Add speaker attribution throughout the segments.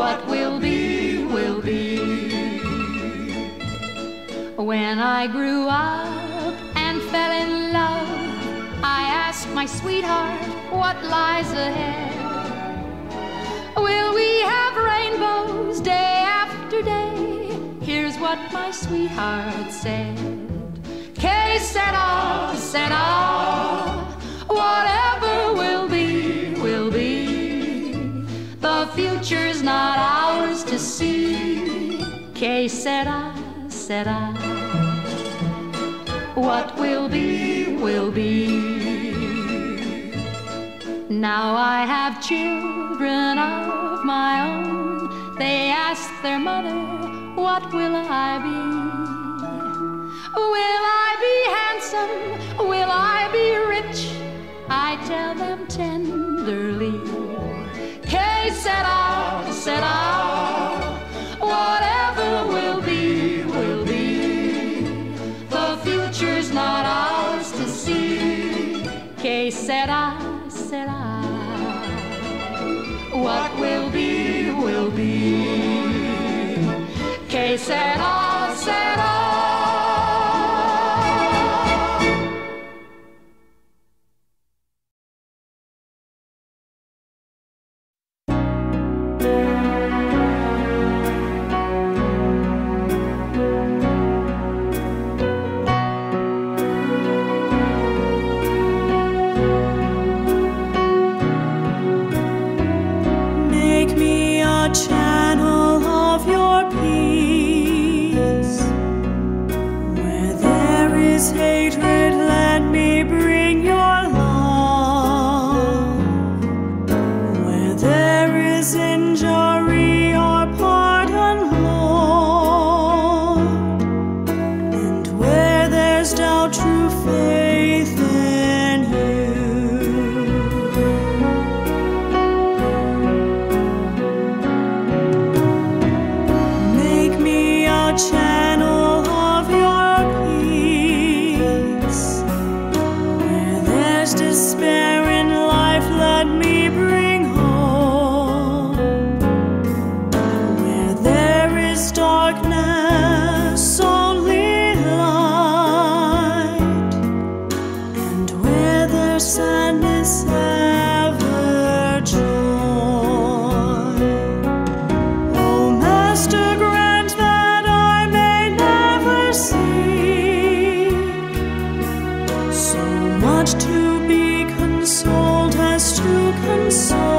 Speaker 1: What will be, will be. When I grew up and fell in love, I asked my sweetheart what lies ahead. Will we have rainbows day after day? Here's what my sweetheart said. Que sera, sera, future's not ours to see. Que sera, sera. What will be, will be. Now I have children of my own. They ask their mother, What will I be? Will I be handsome? Que
Speaker 2: much to be consoled as to console,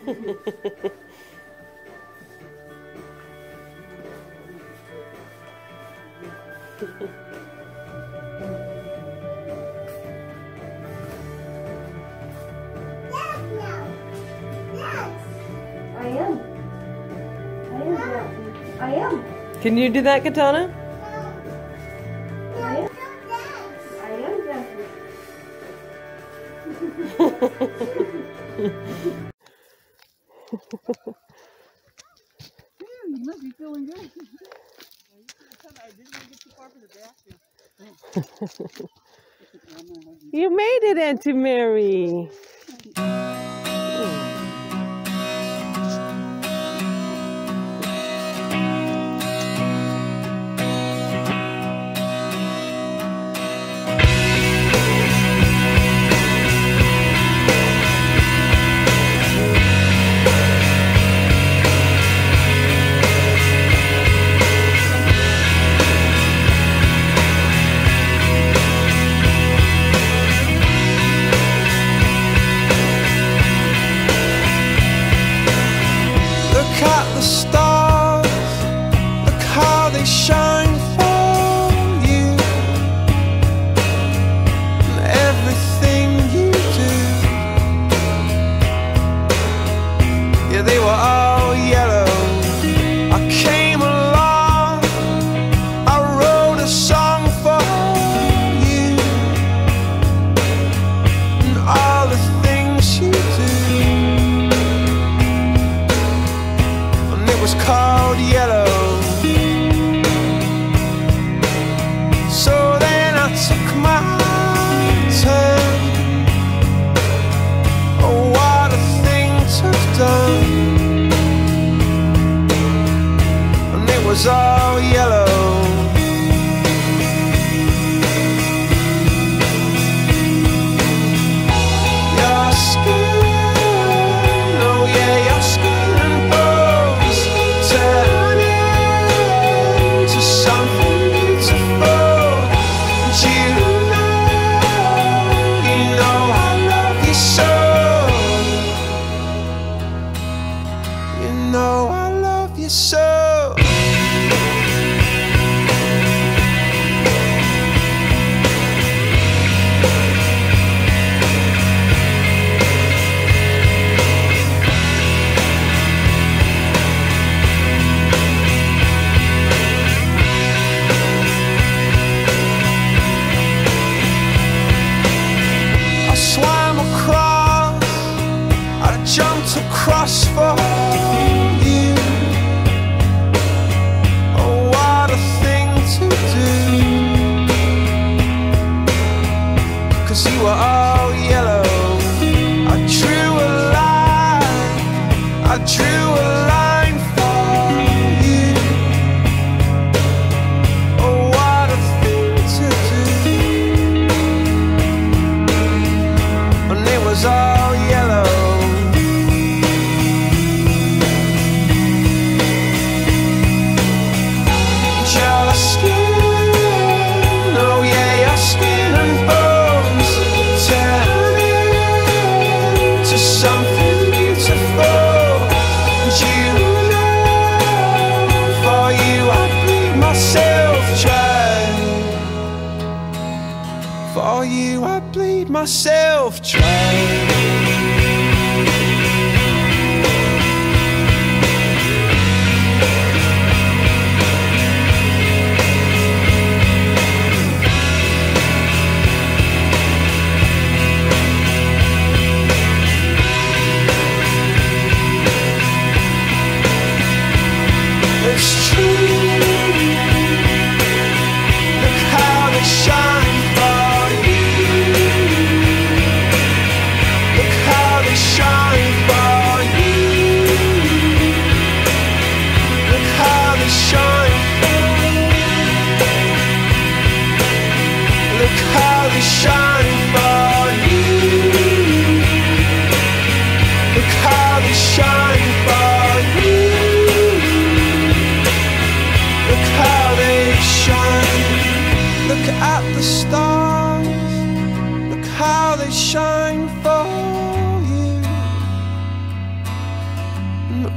Speaker 3: I am. I am.
Speaker 4: Can you do that, Katana? did, Auntie Mary.
Speaker 5: stop. yellow.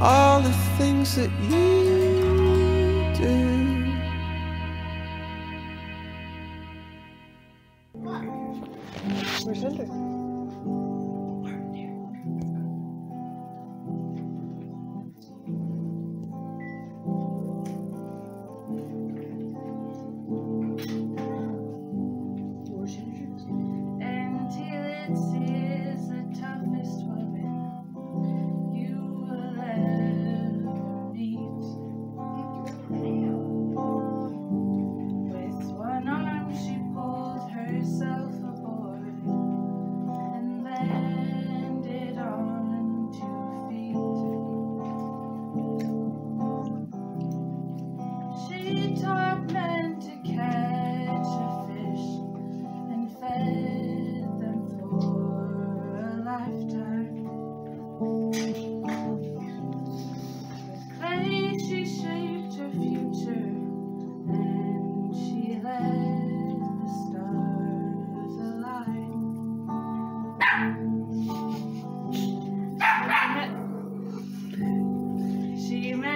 Speaker 5: All the things that you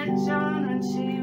Speaker 6: John when she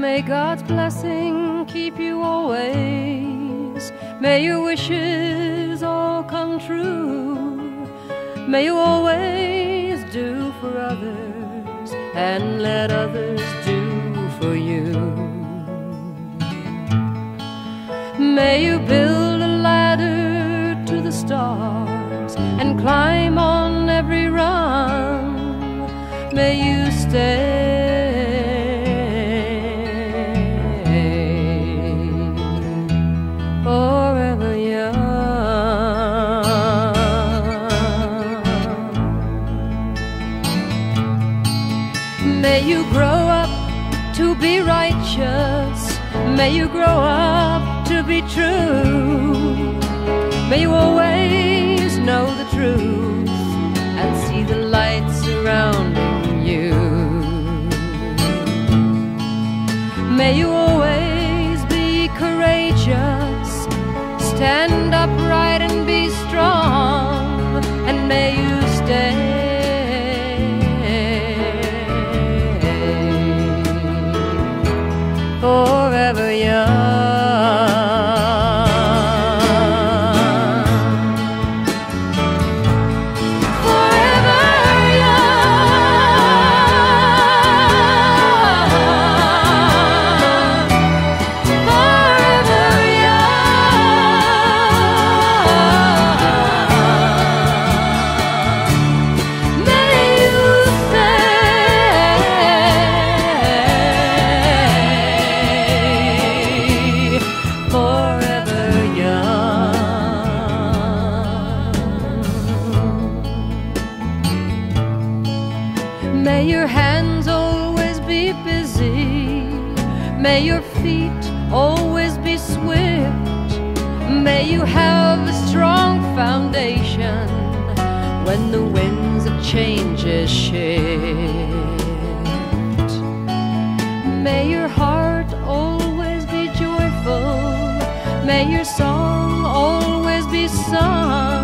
Speaker 1: May God's blessing keep you always. May your wishes all come true. May you always do for others and let others do for you. May you build a ladder to the stars and climb on every rung. May you stay May you grow up to be righteous. May you grow up to be true. May you always know the truth and see the light surrounding you. May you always be courageous, stand upright May your feet always be swift. May you have a strong foundation when the winds of change shift. May your heart always be joyful. May your song always be sung.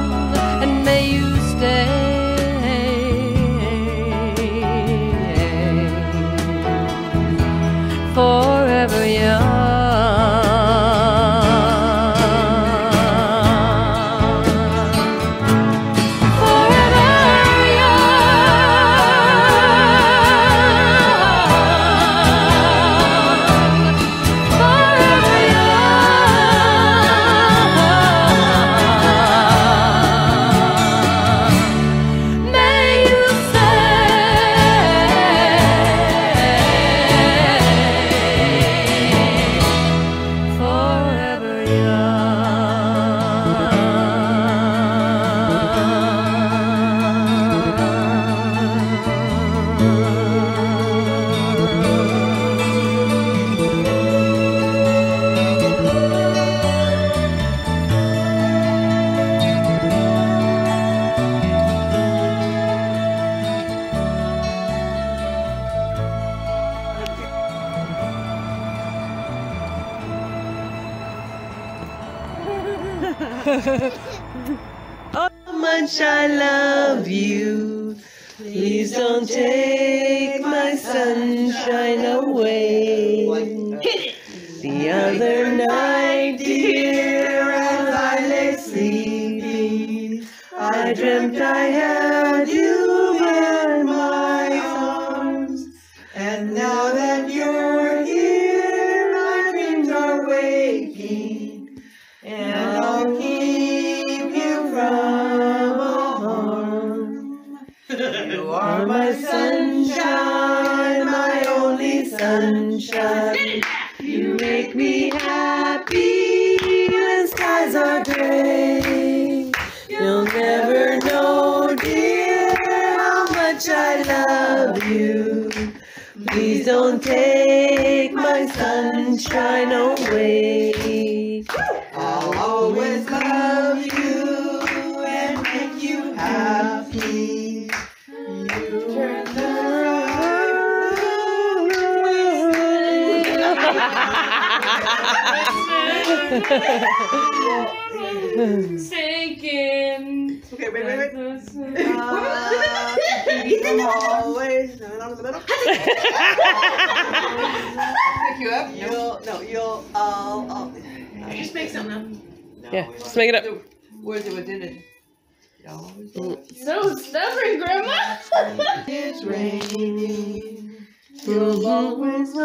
Speaker 7: How much I love you. Please don't take my sunshine, my only sunshine.
Speaker 6: Sinking.
Speaker 7: Okay, wait, wait, wait.
Speaker 6: wait.
Speaker 7: Uh, Ethan always. No, no, no, no.
Speaker 8: Pick you up?
Speaker 7: You'll, no, you'll, uh, uh,
Speaker 8: Just make something up.
Speaker 9: Yeah, just make it up.
Speaker 8: Where's it? What did it?
Speaker 6: So stubborn, Grandma.
Speaker 7: it's raining. You'll always,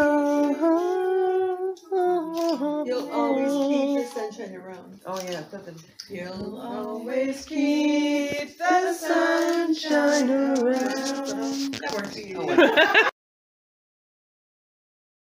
Speaker 7: you'll always keep the sunshine around.
Speaker 8: Oh yeah, something.
Speaker 7: You'll always keep the sunshine around.
Speaker 8: That works.
Speaker 7: Oh,